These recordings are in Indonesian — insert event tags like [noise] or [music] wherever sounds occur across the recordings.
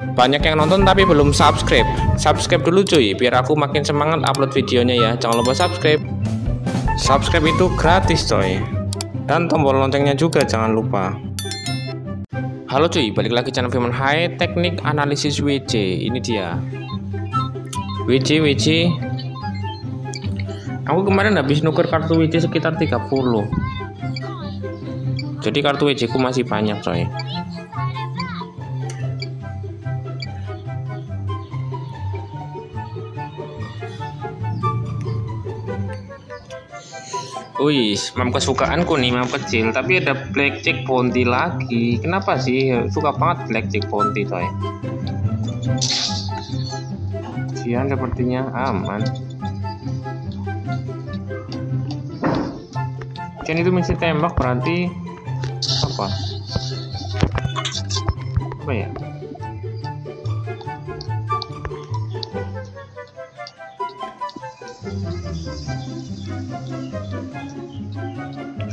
Banyak yang nonton tapi belum subscribe. Subscribe dulu cuy, biar aku makin semangat upload videonya ya. Jangan lupa subscribe. Subscribe itu gratis coy. Dan tombol loncengnya juga jangan lupa. Halo cuy, balik lagi channel Firman High Teknik Analisis WC. Ini dia. WC WC. Aku kemarin habis nuker kartu WC sekitar 30. Jadi kartu WC ku masih banyak coy. Wih, map kesukaanku nih map kecil, tapi ada blackjack bounty lagi. Kenapa sih suka banget blackjack bounty, coy? Sian sepertinya aman. Kan itu mesti tembak berarti apa? Apa ya?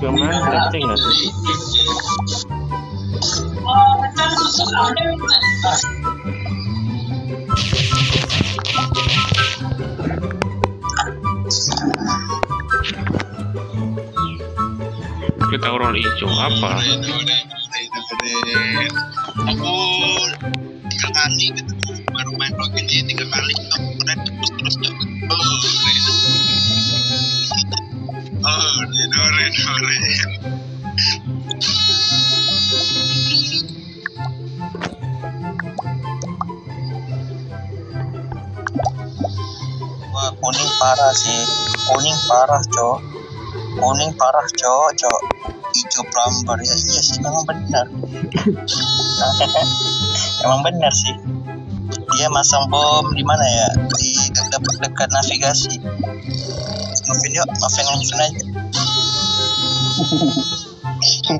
Ke mana blackjack nggak sih? Kita orang hijau apa? aku tiga kali gitu baru main login tiga kali kemudian terus terus tuh oh wah kuning parah sih. Kuning parah cok. Kuning parah cok cok. Hijau plumber ya iya sih memang benar. [laughs] Emang benar sih dia masang bom di mana ya? Di dekat dekat navigasi. Maafin yuk maafin maafin aja.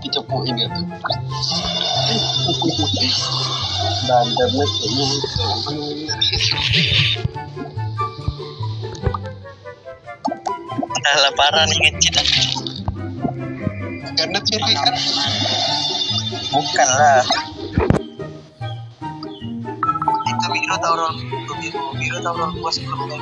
Dicepuin gitu. Kayaknya udah lebaran nih ngecit. Karena curi kan? Bukan lah itu biru biru sebelumnya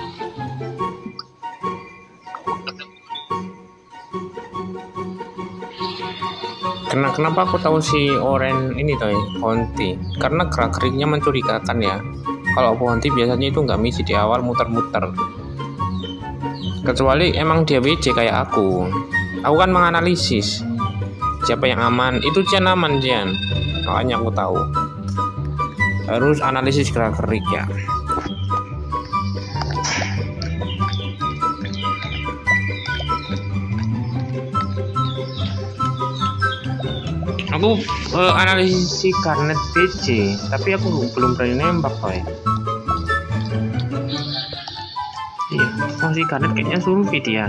Karena kenapa aku tahu si Oren ini toy Bounty? Karena gerak geriknya mencurigakan ya. Kalau Bounty biasanya itu nggak misi di awal muter-muter. Kecuali emang dia WC kayak aku. Aku kan menganalisis siapa yang aman. Itu Cian aman Cian. Makanya aku tahu. Harus analisis gerak gerik ya. aku uh, analisis si karnet PC tapi aku belum berani nembak coy iya fungsi karnet kayaknya survei dia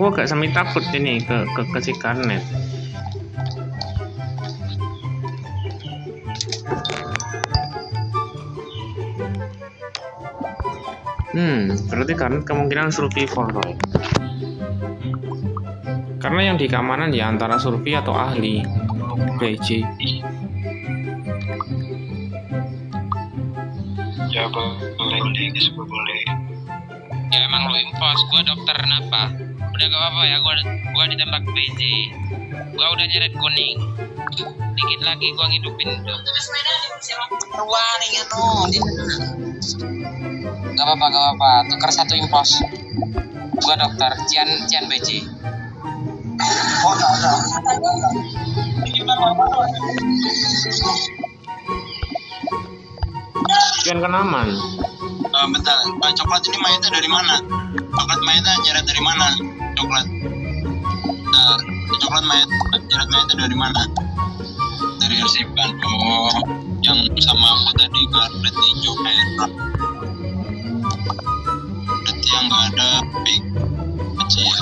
aku agak semi takut ini ke ke, ke si karnet Hmm, berarti karena kemungkinan survivor Roy. Karena yang di keamanan ya antara survei atau ahli PJ. ya boleh boleh semua boleh ya emang lu impos gua dokter kenapa udah gak apa-apa ya gua gua ditembak PJ gua udah nyeret kuning. Dikit lagi gua ngidupin tuh Wah, nih anu gak apa-apa gak apa-apa. Tuker satu impos gua dokter Cian Cian PJ oh no no Sekian kan aman. Eh, bentar, Pak coklat ini mayatnya dari mana? Coklat mayatnya nyeret dari mana? Coklat. Ini coklat mayat, nyeret mayatnya dari mana? Dari arsipan. Oh, yang sama aku tadi garnet hijau merah. Berarti yang nggak ada pink kecil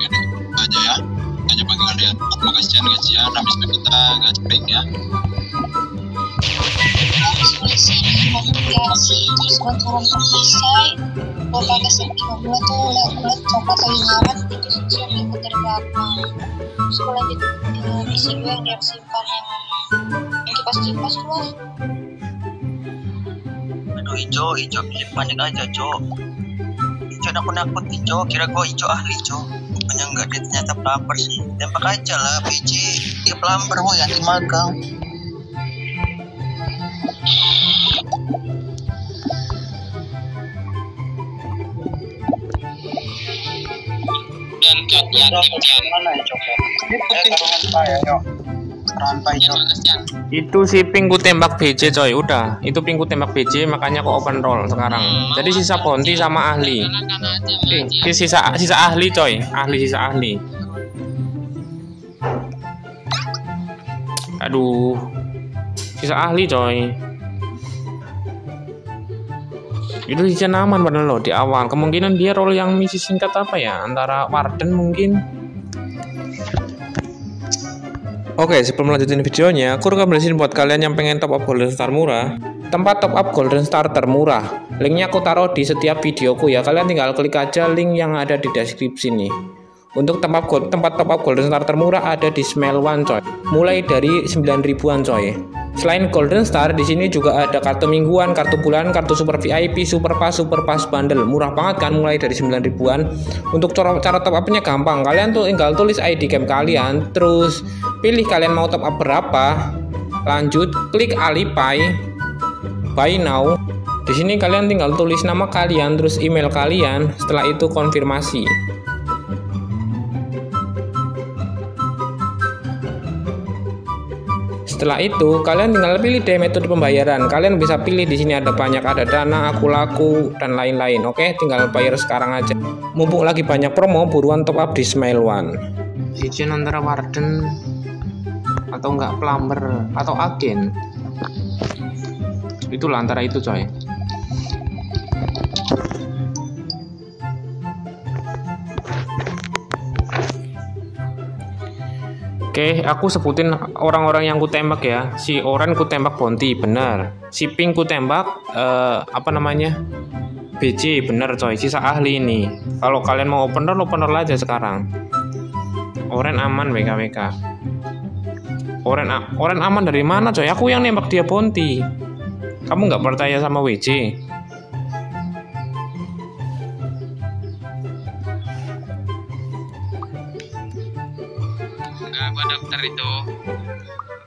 itu aja ya. Itu aja bagi kalian. Ya, guys ya. Habis itu kita gas break ya. Dikasih terus gue turun ke pisai gue pakai sekitar gue tuh coklat lagi ngaret itu susun ikut dari belakang terus gue lanjut misi gue yang dia simpan yang yang kipas-kipas tuh lah Aduh ijo, ijo bikin panik aja Jo. Ijo nakut nakut ijo, kira gua ijo ahli Jo. Bukannya enggak dia ternyata pelapar sih. Tembak aja lah PJ. Dia pelapar woy anti magang. Itu si pink ku tembak BJ coy, udah. Itu pink ku tembak BJ makanya kok open roll sekarang. Jadi sisa Bonti sama ahli. Sisa sisa ahli coy, ahli sisa ahli. Aduh. Sisa ahli coy. Itu sisa aman padahal loh di awal. Kemungkinan dia role yang misi singkat apa ya? Antara Warden mungkin. Oke, sebelum lanjutin videonya, aku rekomendasiin buat kalian yang pengen top up Golden Star murah. Tempat top up Golden Star termurah. Linknya aku taruh di setiap videoku ya. Kalian tinggal klik aja link yang ada di deskripsi nih. Untuk tempat go- tempat top up Golden Star termurah ada di Smell One coy. Mulai dari 9 ribuan coy. Selain Golden Star, di sini juga ada kartu mingguan, kartu bulanan, kartu super VIP, super pass, super pass bundle. Murah banget kan mulai dari 9 ribuan. Untuk cara, cara top up-nya gampang. Kalian tuh tinggal tulis ID game kalian, terus pilih kalian mau top up berapa. Lanjut, klik Alipay, buy now. Di sini kalian tinggal tulis nama kalian, terus email kalian. Setelah itu konfirmasi. Setelah itu, kalian tinggal pilih deh metode pembayaran. Kalian bisa pilih di sini ada banyak, ada dana, aku laku, dan lain-lain. Oke, tinggal bayar sekarang aja. Mumpung lagi banyak promo, buruan top up di Smile One. Izin antara warden atau enggak plumber atau agen. Itulah antara itu, coy. Oke, aku sebutin orang-orang yang ku tembak ya. Si Oren ku tembak Bonti, benar. Si Pink ku tembak eh, apa namanya? BC, bener coy. Sisa ahli ini. Kalau kalian mau open roll, open roll aja sekarang. Oren aman WKWK. Oren, Oren aman dari mana coy? Aku yang nembak dia Bonti. Kamu nggak percaya sama WC? Gua dokter itu.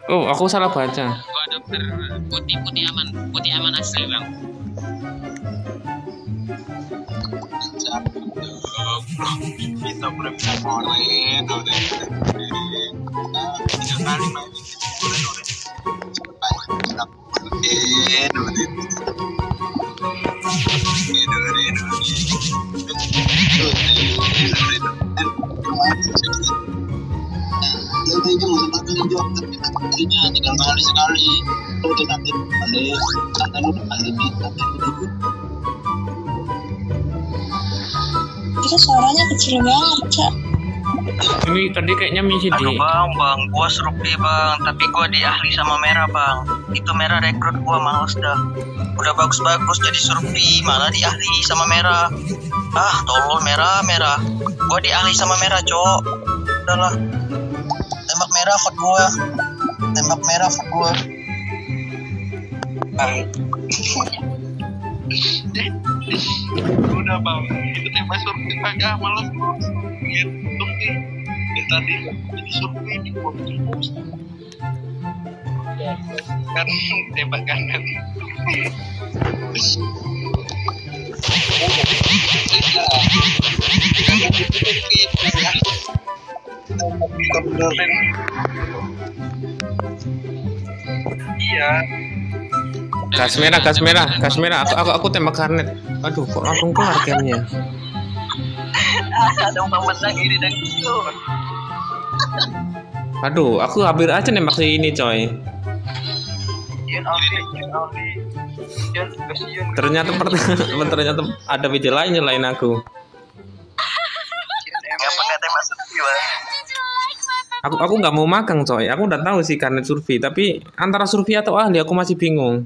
Oh, aku salah baca. Gua dokter putih putih aman, putih aman asli bang. Kita belum udah tiga kali main kali sekali udah nanti balik nanti udah balik nanti itu suaranya kecil banget cak Ini tadi kayaknya misi di Aduh bang, bang, gua serup deh bang, tapi gua di ahli sama merah bang. Itu merah rekrut gua males dah. Udah bagus-bagus jadi serup di malah di ahli sama merah. Ah, tolol merah, merah. Gua di ahli sama merah, cok. Udahlah. Tembak merah vote gua. Tembak merah vote gua. Udah bang, itu tembak survei agak malas Iya, survei. Dari tadi jadi survei gua post. Kan tembak kanan. kita benerin iya. Gas merah gas merah gas merah. Aku aku aku tembak karnet. Aduh kok langsung kelar gamenya? Ada orang menang ini dan itu aduh aku hampir aja nembak si ini coy. Ternyata per- [laughs] ternyata ada video lain nyelain aku aku aku nggak mau magang coy. Aku udah tahu sih karnet survei tapi antara survei atau ahli aku masih bingung